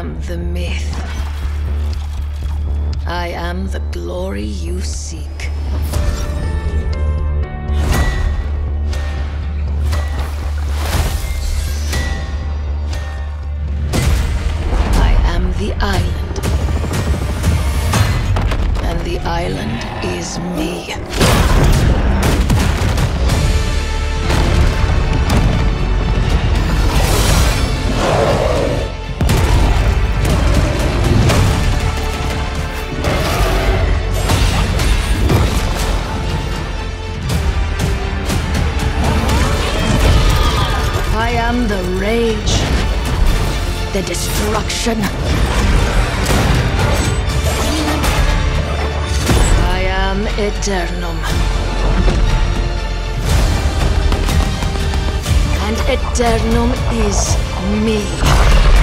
am the myth. I am the glory you seek. I am the island. And the island is me. Am the rage, the destruction. I am Aeternum. And Aeternum is me.